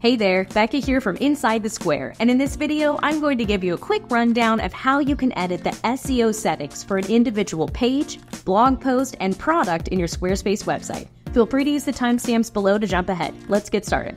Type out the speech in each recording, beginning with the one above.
Hey there, Becca here from Inside the Square, and in this video, I'm going to give you a quick rundown of how you can edit the SEO settings for an individual page, blog post, and product in your Squarespace website. Feel free to use the timestamps below to jump ahead. Let's get started.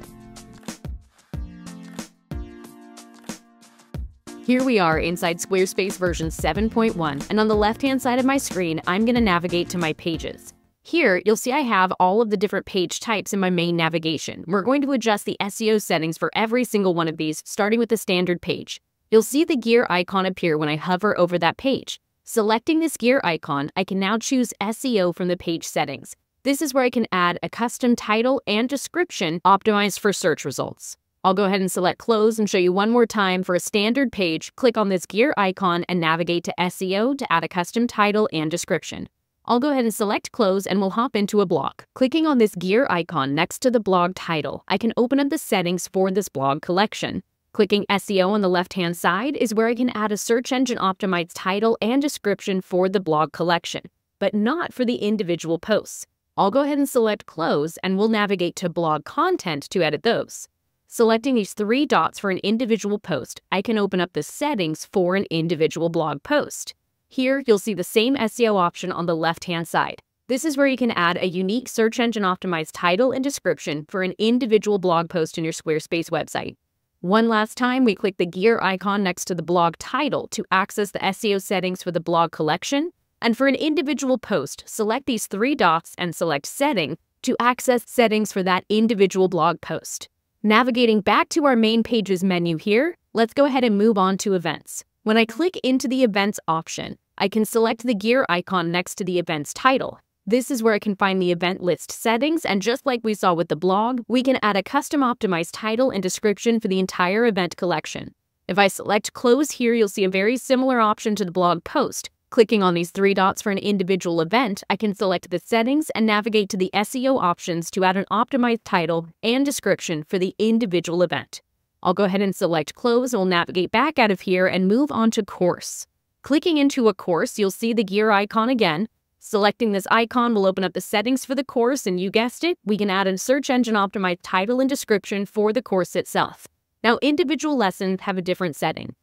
Here we are inside Squarespace version 7.1, and on the left-hand side of my screen, I'm going to navigate to my pages. Here, you'll see I have all of the different page types in my main navigation. We're going to adjust the SEO settings for every single one of these, starting with the standard page. You'll see the gear icon appear when I hover over that page. Selecting this gear icon, I can now choose SEO from the page settings. This is where I can add a custom title and description optimized for search results. I'll go ahead and select close and show you one more time for a standard page. Click on this gear icon and navigate to SEO to add a custom title and description. I'll go ahead and select close and we'll hop into a blog. Clicking on this gear icon next to the blog title, I can open up the settings for this blog collection. Clicking SEO on the left-hand side is where I can add a search engine optimized title and description for the blog collection, but not for the individual posts. I'll go ahead and select close and we'll navigate to blog content to edit those. Selecting these three dots for an individual post, I can open up the settings for an individual blog post. Here, you'll see the same SEO option on the left-hand side. This is where you can add a unique search engine optimized title and description for an individual blog post in your Squarespace website. One last time, we click the gear icon next to the blog title to access the SEO settings for the blog collection. And for an individual post, select these three dots and select Setting to access settings for that individual blog post. Navigating back to our main pages menu here, let's go ahead and move on to Events. When I click into the Events option, I can select the gear icon next to the event's title. This is where I can find the event list settings, and just like we saw with the blog, we can add a custom optimized title and description for the entire event collection. If I select Close here, you'll see a very similar option to the blog post. Clicking on these three dots for an individual event, I can select the settings and navigate to the SEO options to add an optimized title and description for the individual event. I'll go ahead and select Close and we'll navigate back out of here and move on to Course. Clicking into a course, you'll see the gear icon again. Selecting this icon will open up the settings for the course, and you guessed it, we can add a search engine optimized title and description for the course itself. Now, individual lessons have a different setting.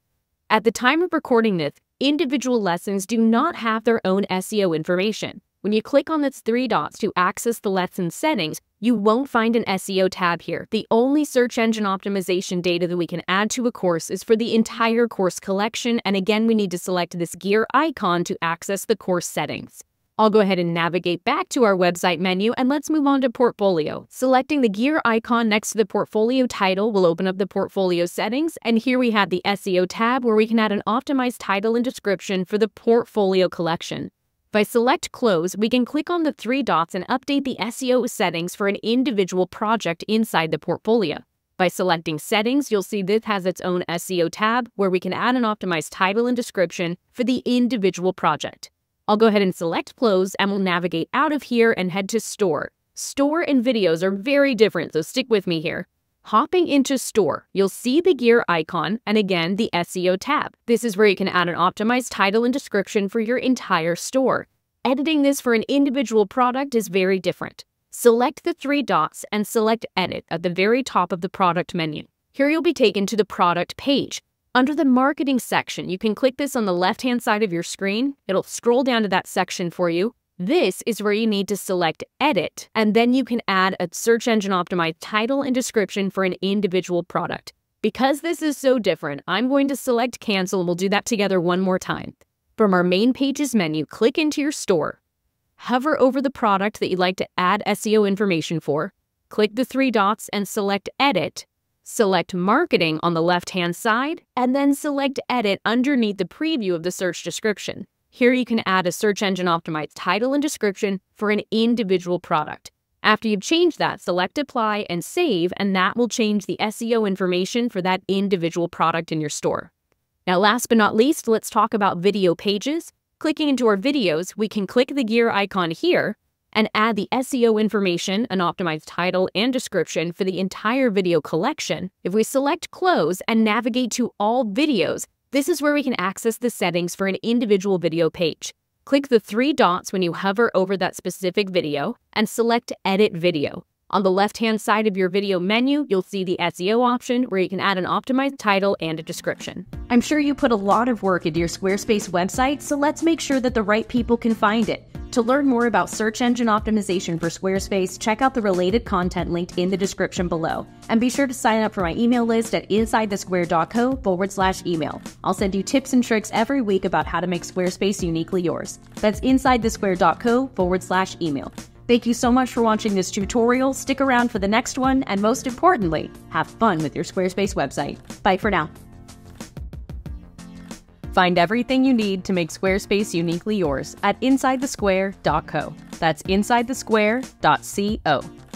At the time of recording this, individual lessons do not have their own SEO information. When you click on these three dots to access the lesson settings, you won't find an SEO tab here. The only search engine optimization data that we can add to a course is for the entire course collection, and again, we need to select this gear icon to access the course settings. I'll go ahead and navigate back to our website menu and let's move on to Portfolio. Selecting the gear icon next to the portfolio title will open up the portfolio settings, and here we have the SEO tab where we can add an optimized title and description for the portfolio collection. I select Close, we can click on the three dots and update the SEO settings for an individual project inside the portfolio. By selecting Settings, you'll see this has its own SEO tab where we can add an optimized title and description for the individual project. I'll go ahead and select Close and we'll navigate out of here and head to Store. Store and videos are very different, so stick with me here. Hopping into Store, you'll see the gear icon and again the SEO tab. This is where you can add an optimized title and description for your entire store. Editing this for an individual product is very different. Select the three dots and select Edit at the very top of the product menu. Here you'll be taken to the product page. Under the marketing section, you can click this on the left-hand side of your screen. It'll scroll down to that section for you. This is where you need to select Edit, and then you can add a search engine optimized title and description for an individual product. Because this is so different, I'm going to select Cancel and we'll do that together one more time. From our main pages menu, click into your store. Hover over the product that you'd like to add SEO information for. Click the three dots and select Edit. Select Marketing on the left-hand side, and then select Edit underneath the preview of the search description. Here you can add a search engine optimized title and description for an individual product. After you've changed that, select Apply and Save, and that will change the SEO information for that individual product in your store. Now, last but not least, let's talk about video pages. Clicking into our videos, we can click the gear icon here and add the SEO information, an optimized title and description for the entire video collection. If we select Close and navigate to All Videos, this is where we can access the settings for an individual video page. Click the three dots when you hover over that specific video and select Edit Video. On the left hand side of your video menu, you'll see the SEO option where you can add an optimized title and a description. I'm sure you put a lot of work into your Squarespace website, so let's make sure that the right people can find it. To learn more about search engine optimization for Squarespace, check out the related content linked in the description below. And be sure to sign up for my email list at insidethesquare.co forward slash email. I'll send you tips and tricks every week about how to make Squarespace uniquely yours. That's insidethesquare.co forward slash email. Thank you so much for watching this tutorial. Stick around for the next one, and most importantly, have fun with your Squarespace website. Bye for now. Find everything you need to make Squarespace uniquely yours at InsideTheSquare.co. That's InsideTheSquare.co.